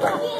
Bye.